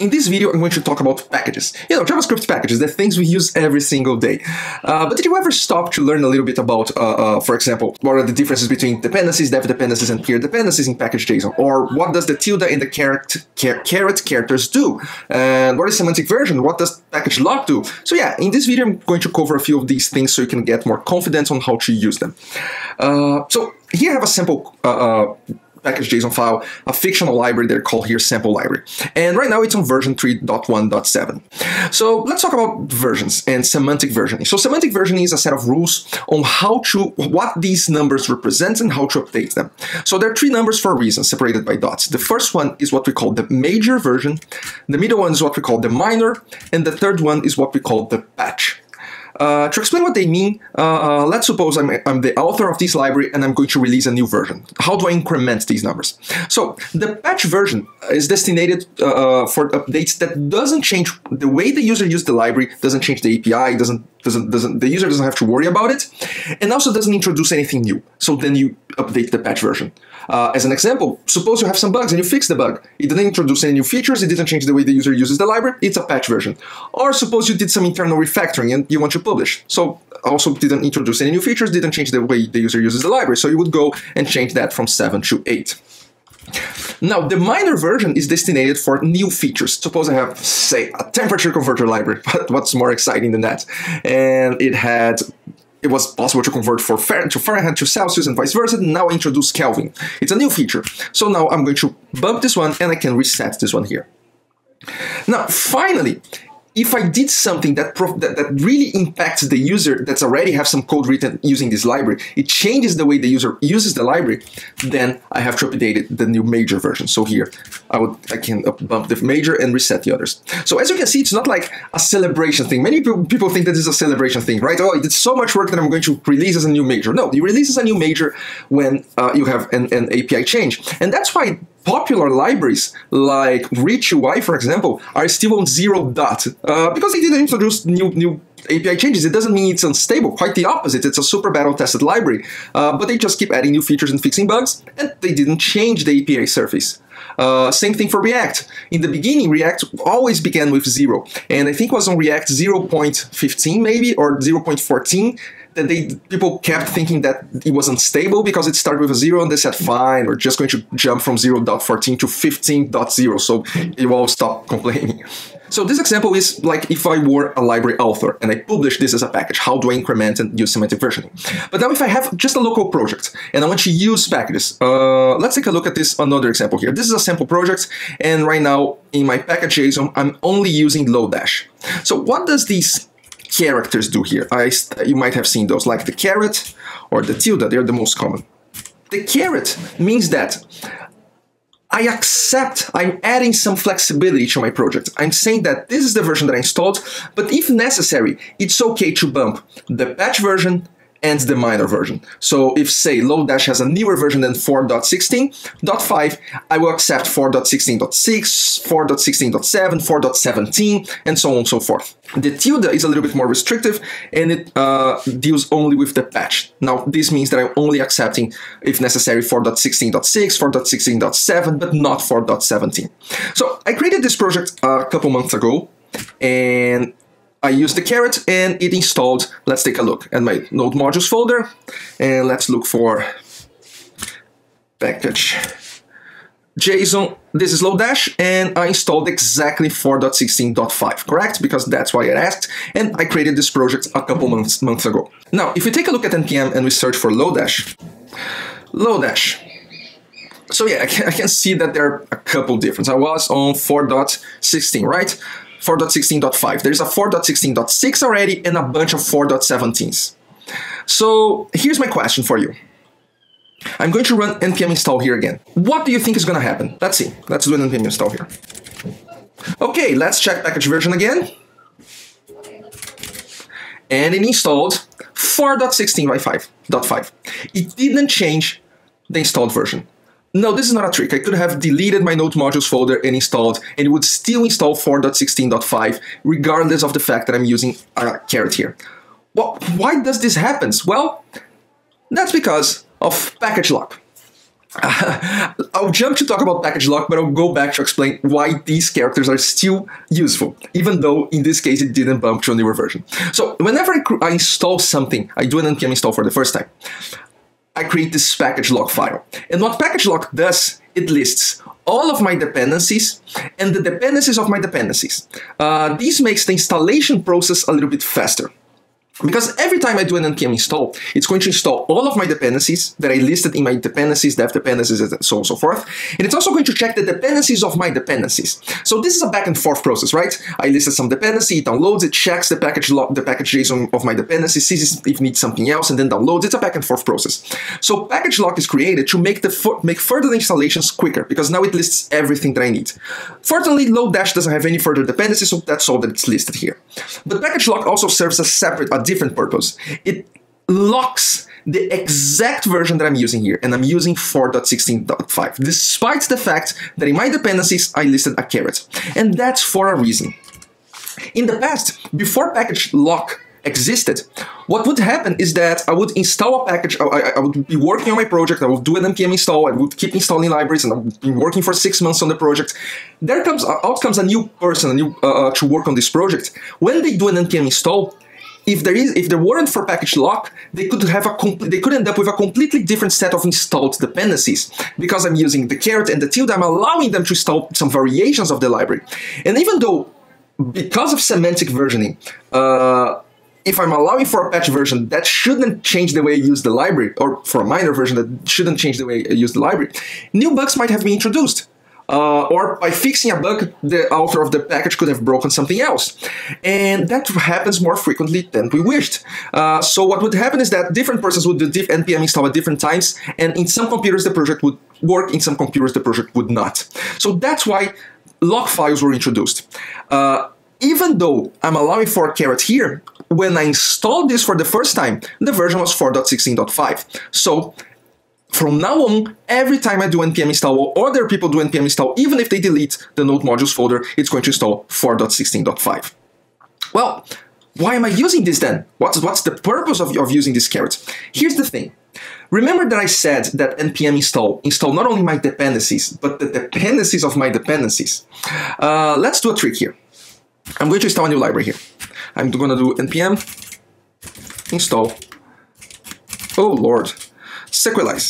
In this video, I'm going to talk about packages. You know, JavaScript packages, the things we use every single day. Uh, but did you ever stop to learn a little bit about, uh, uh, for example, what are the differences between dependencies, dev dependencies, and peer dependencies in package.json? Or what does the tilde and the caret, caret characters do? And what is semantic version? What does package lock do? So yeah, in this video, I'm going to cover a few of these things so you can get more confidence on how to use them. Uh, so here I have a sample uh, uh, package.json file, a fictional library they're called here sample library. And right now it's on version 3.1.7. So let's talk about versions and semantic versioning. So semantic versioning is a set of rules on how to, what these numbers represent and how to update them. So there are three numbers for a reason, separated by dots. The first one is what we call the major version, the middle one is what we call the minor, and the third one is what we call the patch. Uh, to explain what they mean, uh, uh, let's suppose I'm, I'm, the author of this library and I'm going to release a new version. How do I increment these numbers? So the patch version is destined uh, uh, for updates that doesn't change the way the user uses the library, doesn't change the API, doesn't doesn't doesn't the user doesn't have to worry about it, and also doesn't introduce anything new. So then you update the patch version. Uh, as an example, suppose you have some bugs and you fix the bug. It didn't introduce any new features, it didn't change the way the user uses the library, it's a patch version. Or suppose you did some internal refactoring and you want to publish. So also didn't introduce any new features, didn't change the way the user uses the library. So you would go and change that from 7 to 8. Now, the minor version is destined for new features. Suppose I have, say, a temperature converter library, but what's more exciting than that? And it had it was possible to convert for to Fahrenheit to Celsius and vice versa. And Now I introduce Kelvin. It's a new feature. So now I'm going to bump this one and I can reset this one here. Now, finally, if I did something that, that, that really impacts the user that's already have some code written using this library, it changes the way the user uses the library, then I have to update the new major version. So here, I would I can bump the major and reset the others. So as you can see, it's not like a celebration thing. Many people think that this is a celebration thing, right? Oh, it's so much work that I'm going to release as a new major. No, you release as a new major when uh, you have an, an API change. And that's why popular libraries like Rich UI, for example, are still on zero dot uh, because they didn't introduce new new API changes. It doesn't mean it's unstable. Quite the opposite. It's a super battle tested library, uh, but they just keep adding new features and fixing bugs, and they didn't change the API surface. Uh, same thing for React. In the beginning, React always began with zero, and I think it was on React 0.15 maybe or 0.14 that they people kept thinking that it was unstable because it started with a zero and they said fine we're just going to jump from 0.14 to 15.0 so you all stop complaining so this example is like if I were a library author and I publish this as a package, how do I increment and use semantic versioning? But now if I have just a local project and I want to use packages, uh, let's take a look at this another example here. This is a sample project and right now in my package JSON, I'm only using Lodash. So what does these characters do here. I, you might have seen those, like the caret or the tilde, they're the most common. The caret means that I accept, I'm adding some flexibility to my project. I'm saying that this is the version that I installed, but if necessary, it's okay to bump the patch version and the minor version. So if say Lodash has a newer version than 4.16.5, I will accept 4.16.6, 4.16.7, 4.17, and so on and so forth. The tilde is a little bit more restrictive and it uh, deals only with the patch. Now this means that I'm only accepting, if necessary, 4.16.6, 4.16.7, but not 4.17. So I created this project a couple months ago and I used the caret and it installed. Let's take a look at my node modules folder and let's look for package JSON. This is Lodash and I installed exactly 4.16.5, correct? Because that's why I asked and I created this project a couple months, months ago. Now, if we take a look at NPM and we search for Lodash, Lodash, so yeah, I can, I can, see that there are a couple differences. I was on 4.16, right? 4.16.5. There's a 4.16.6 already and a bunch of 4.17s. So here's my question for you. I'm going to run npm install here again. What do you think is going to happen? Let's see. Let's do an npm install here. Okay, let's check package version again. And it installed 4.16.5. It didn't change the installed version. No, this is not a trick. I could have deleted my node modules folder and installed, and it would still install 4.16.5, regardless of the fact that I'm using a caret here. Well, why does this happen? Well, that's because of package lock. I'll jump to talk about package lock, but I'll go back to explain why these characters are still useful, even though in this case it didn't bump to a newer version. So whenever I, I install something, I do an npm install for the first time, I create this package lock file. And what package lock does, it lists all of my dependencies and the dependencies of my dependencies. Uh, this makes the installation process a little bit faster. Because every time I do an npm install, it's going to install all of my dependencies that I listed in my dependencies, dev dependencies, and so on and so forth. And it's also going to check the dependencies of my dependencies. So this is a back and forth process, right? I listed some dependency, it downloads, it checks the package the package JSON of my dependencies, sees if it needs something else, and then downloads. It's a back and forth process. So package lock is created to make the make further installations quicker because now it lists everything that I need. Fortunately, Lodash doesn't have any further dependencies, so that's all that it's listed here. But package lock also serves a separate, different purpose. It locks the exact version that I'm using here, and I'm using 4.16.5, despite the fact that in my dependencies I listed a caret. And that's for a reason. In the past, before package lock existed, what would happen is that I would install a package, I, I, would be working on my project, I would do an npm install, I would keep installing libraries, and I've been working for six months on the project. There comes out comes a new person, a new uh, uh, to work on this project. When they do an npm install, if there is if there weren't for package lock, they could have a they could end up with a completely different set of installed dependencies because I'm using the caret and the tilde. I'm allowing them to install some variations of the library, and even though because of semantic versioning. Uh, if I'm allowing for a patch version, that shouldn't change the way I use the library, or for a minor version, that shouldn't change the way I use the library. New bugs might have been introduced. Uh, or by fixing a bug, the author of the package could have broken something else. And that happens more frequently than we wished. Uh, so what would happen is that different persons would do diff npm install at different times, and in some computers the project would work, in some computers the project would not. So that's why lock files were introduced. Uh, even though I'm allowing for a caret here, when I installed this for the first time, the version was 4.16.5. So from now on, every time I do npm install or other people do npm install, even if they delete the node modules folder, it's going to install 4.16.5. Well, why am I using this then? What's, what's the purpose of, of using this caret? Here's the thing. Remember that I said that npm install install not only my dependencies, but the dependencies of my dependencies. Uh, let's do a trick here. I'm going to install a new library here. I'm going to do npm install. Oh lord, Sequelize.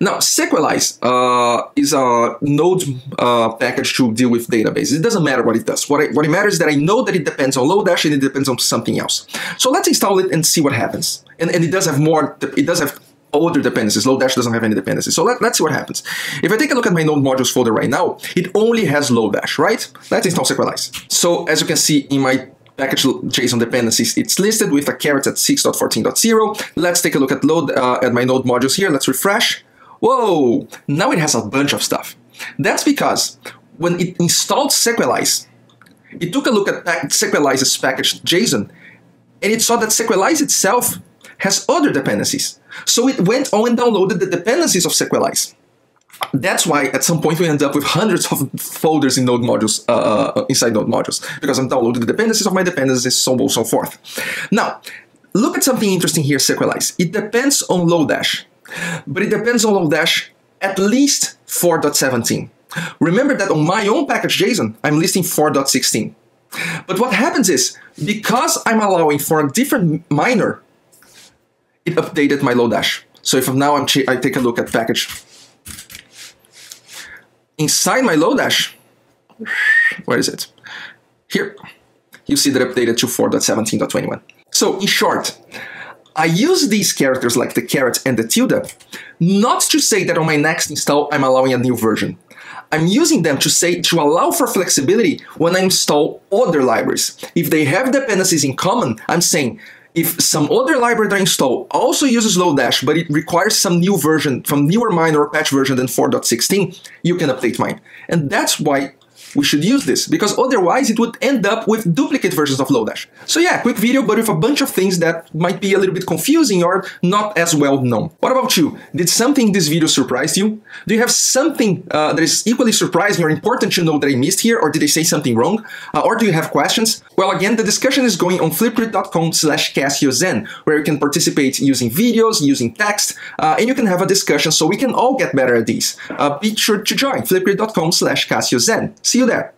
Now, Sequelize uh, is a node uh, package to deal with databases. It doesn't matter what it does. What, I, what it matters is that I know that it depends on Lodash and it depends on something else. So let's install it and see what happens. And, and it does have more, it does have older dependencies. Lodash doesn't have any dependencies. So let, us see what happens. If I take a look at my node modules folder right now, it only has Lodash, right? Let's install Sequelize. So as you can see in my package JSON dependencies, it's listed with a caret at 6.14.0. Let's take a look at load uh, at my node modules here. Let's refresh. Whoa, now it has a bunch of stuff. That's because when it installed Sequelize, it took a look at Sequelize's package JSON, and it saw that Sequelize itself has other dependencies. So it went on and downloaded the dependencies of Sequelize. That's why at some point we end up with hundreds of folders in node modules, uh, uh, inside node modules, because I'm downloading the dependencies of my dependencies, so on and so forth. Now, look at something interesting here, Sequelize. It depends on Lodash, but it depends on Lodash at least 4.17. Remember that on my own package JSON, I'm listing 4.16. But what happens is, because I'm allowing for a different minor, it updated my Lodash. So if now I'm I take a look at package inside my Lodash, where is it? Here, you see that updated to 4.17.21. So in short, I use these characters like the caret and the tilde not to say that on my next install I'm allowing a new version. I'm using them to say to allow for flexibility when I install other libraries. If they have dependencies in common, I'm saying if some other library that I install also uses Lodash, but it requires some new version, from newer minor or patch version than 4.16, you can update mine. And that's why we should use this because otherwise it would end up with duplicate versions of Lodash. So yeah, quick video, but with a bunch of things that might be a little bit confusing or not as well known. What about you? Did something in this video surprise you? Do you have something uh, that is equally surprising or important to know that I missed here, or did I say something wrong? Uh, or do you have questions? Well, again, the discussion is going on flipgrid.com slash CassioZen, where you can participate using videos, using text, uh, and you can have a discussion so we can all get better at these. Uh, be sure to join flipgrid.com slash CassioZen. See you there.